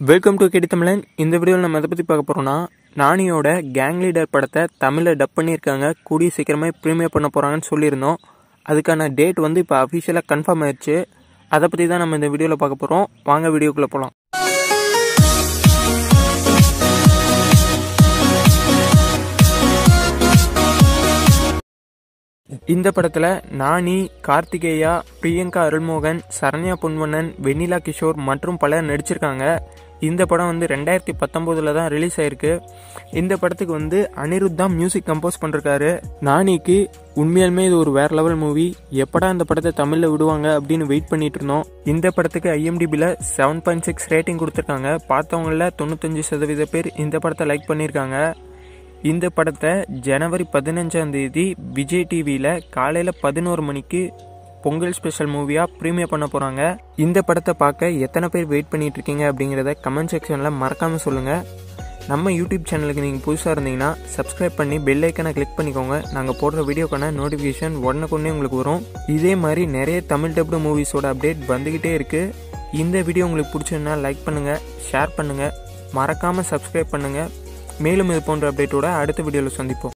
Welcome to கேடி தமிழன் இந்த வீடியோவில் நம்ம எதை பற்றி பார்க்க போகிறோம்னா நானியோட கேங் லீடர் படத்தை தமிழில் டப் பண்ணியிருக்காங்க. கூடிய சீக்கிரமே ப்ரீமியர் பண்ண போகிறாங்கன்னு சொல்லியிருந்தோம். அதுக்கான டேட் வந்து இப்போ அஃபிஷியலாக கன்ஃபார்ம் ஆயிடுச்சு அதை பற்றி தான் நம்ம இந்த வீடியோவில் பார்க்க போகிறோம் வாங்க வீடியோக்குள்ளே போகலாம் இந்த படத்தில் நானி கார்த்திகேயா பிரியங்கா அருள்மோகன் சரண்யா பொன்வண்ணன் வெண்ணிலா கிஷோர் மற்றும் பலர் நடிச்சிருக்காங்க. இந்த படம் வந்து ரெண்டாயிரத்தி பத்தொம்போதில் தான் ரிலீஸ் ஆயிருக்கு. இந்த படத்துக்கு வந்து அனிருத் தான் மியூசிக் கம்போஸ் பண்ணிருக்காரு நானிக்கு உண்மையாலுமே இது ஒரு வேற லெவல் மூவி எப்படா இந்த படத்தை தமிழில் விடுவாங்க அப்படின்னு வெயிட் பண்ணிட்டு இருந்தோம். இந்த படத்துக்கு ஐஎம்டிபியில் செவன் பாயிண்ட் சிக்ஸ் ரேட்டிங் கொடுத்துருக்காங்க. பார்த்தவங்கள தொண்ணூத்தஞ்சு சதவீத பேர் இந்த படத்தை லைக் பண்ணியிருக்காங்க. இந்த படத்தை ஜனவரி பதினஞ்சாம் தேதி விஜய் டிவியில் காலையில் பதினோரு மணிக்கு பொங்கல் ஸ்பெஷல் மூவியாக ப்ரீமியர் பண்ண போகிறாங்க இந்த படத்தை பார்க்க எத்தனை பேர் வெயிட் பண்ணிகிட்டு இருக்கீங்க அப்படிங்கிறத கமெண்ட் செக்ஷனில் மறக்காமல் சொல்லுங்கள் நம்ம யூடியூப் சேனலுக்கு நீங்கள் புதுசாக இருந்தீங்கன்னா சப்ஸ்கிரைப் பண்ணி பெல் ஐக்கனை கிளிக் பண்ணிக்கோங்க. நாங்கள் போடுற வீடியோக்கான நோட்டிஃபிகேஷன் உடனுக்குடனே உங்களுக்கு வரும். இதே மாதிரி நிறைய தமிழ் டப்டு மூவிஸோட அப்டேட் வந்துக்கிட்டே இருக்குது இந்த வீடியோ உங்களுக்கு பிடிச்சிருந்தா லைக் பண்ணுங்கள் ஷேர் பண்ணுங்கள் மறக்காமல் சப்ஸ்கிரைப் பண்ணுங்கள் மேலும் இது போன்ற அப்டேட்டோட அடுத்த வீடியோவில் சந்திப்போம்.